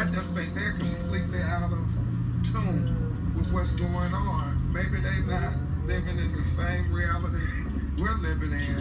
I just think they're completely out of tune with what's going on. Maybe they're not living in the same reality we're living in.